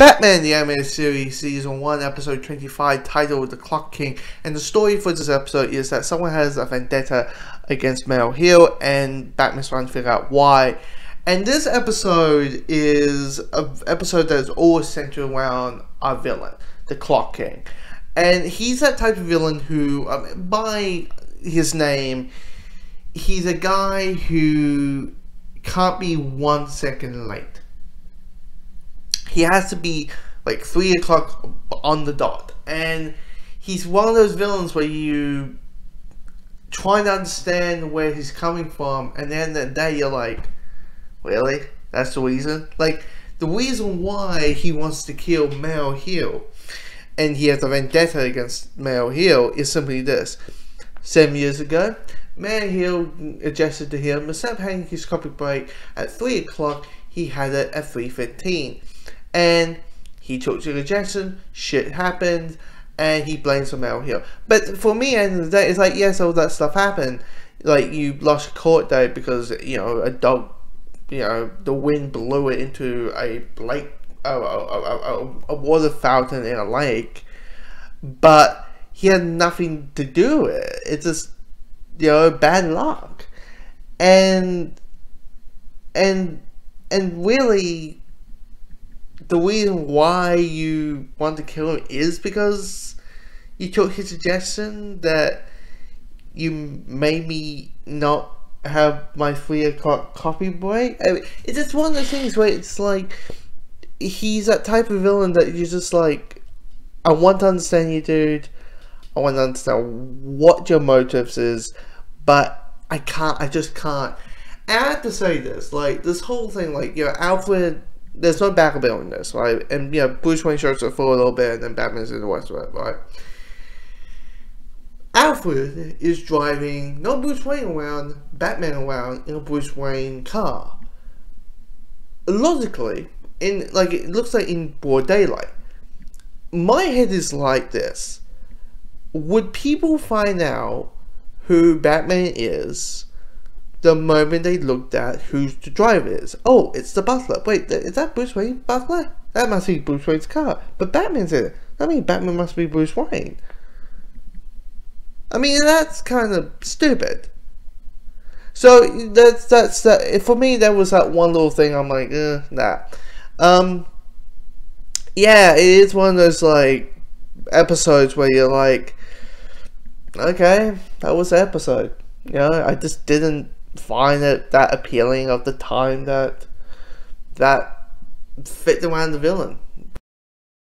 Batman the Animated Series Season 1 Episode 25 titled The Clock King and the story for this episode is that someone has a vendetta against Mel Hill and Batman's trying to figure out why. And this episode is an episode that is all centered around our villain, the Clock King. And he's that type of villain who, um, by his name, he's a guy who can't be one second late. He has to be like three o'clock on the dot, and he's one of those villains where you try to understand where he's coming from, and then that day you're like, really? That's the reason? Like the reason why he wants to kill Mel Hill, and he has a vendetta against Mel Hill is simply this: seven years ago, Mel Hill adjusted to him, instead of his coffee break at three o'clock, he had it at three fifteen and he talked to the Jackson, shit happened, and he blames Mel Hill. But for me, at the end of the day, it's like, yes, all that stuff happened. Like, you lost a court date because, you know, a dog, you know, the wind blew it into a lake, a, a, a, a water fountain in a lake. But he had nothing to do with it. It's just, you know, bad luck. And, and, and really, the reason why you want to kill him is because you took his suggestion that you made me not have my three o'clock coffee break. I mean, it's just one of those things where it's like he's that type of villain that you're just like, I want to understand you, dude. I want to understand what your motives is, but I can't. I just can't. And I have to say this, like this whole thing, like you know, Alfred there's no Batmobile in this, right? And know, Bruce Wayne shows up for a little bit, and then Batman's in the rest of right? Alfred is driving no Bruce Wayne around, Batman around in a Bruce Wayne car. Logically, in like it looks like in broad daylight. My head is like this: Would people find out who Batman is? The moment they looked at who the driver is. Oh, it's the butler. Wait, is that Bruce Wayne butler? That must be Bruce Wayne's car. But Batman's in it. I mean, Batman must be Bruce Wayne. I mean, that's kind of stupid. So that's that's that. For me, that was that one little thing. I'm like, eh, nah. Um, yeah, it is one of those like episodes where you're like, okay, that was the episode. You know, I just didn't find it that appealing of the time that that fit around the villain.